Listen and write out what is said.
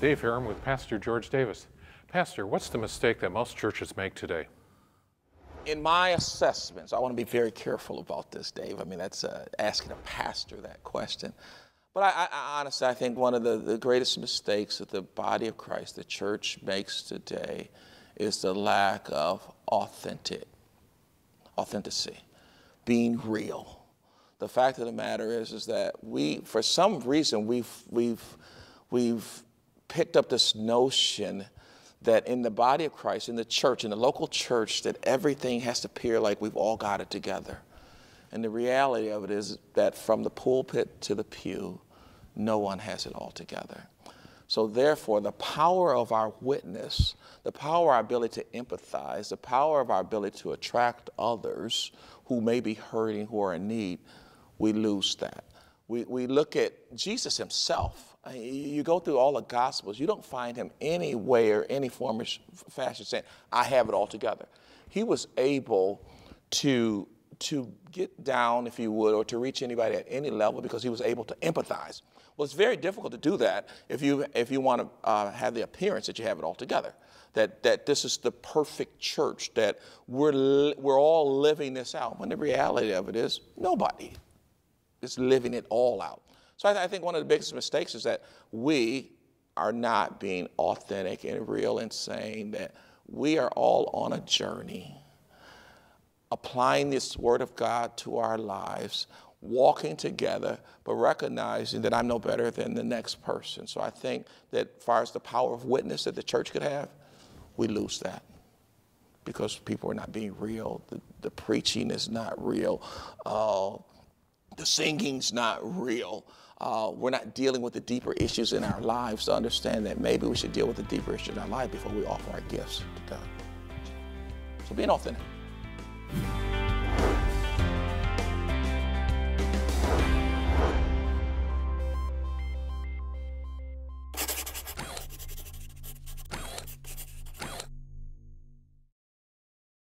Dave here. I'm with Pastor George Davis. Pastor, what's the mistake that most churches make today? In my assessments, I want to be very careful about this, Dave. I mean, that's uh, asking a pastor that question. But I, I, honestly, I think one of the, the greatest mistakes that the body of Christ, the church, makes today is the lack of authentic, authenticity, being real. The fact of the matter is, is that we, for some reason, we've, we've, we've picked up this notion that in the body of Christ, in the church, in the local church, that everything has to appear like we've all got it together. And the reality of it is that from the pulpit to the pew, no one has it all together. So, therefore, the power of our witness, the power of our ability to empathize, the power of our ability to attract others who may be hurting, who are in need, we lose that. We, we look at Jesus himself you go through all the Gospels, you don't find him anywhere, any form or fashion saying, I have it all together. He was able to, to get down, if you would, or to reach anybody at any level because he was able to empathize. Well, it's very difficult to do that if you, if you want to uh, have the appearance that you have it all together. That, that this is the perfect church, that we're, we're all living this out. When the reality of it is, nobody is living it all out. So I, th- I think one of the biggest mistakes is that we are not being authentic and real and saying that we are all on a journey, applying this Word of God to our lives, walking together, but recognizing that I'm no better than the next person. So I think that as far as the power of witness that the church could have, we lose that because people are not being real. The, the preaching is not real. Uh, the singing's not real uh, we're not dealing with the deeper issues in our lives to understand that maybe we should deal with the deeper issues in our life before we offer our gifts to God. So being authentic.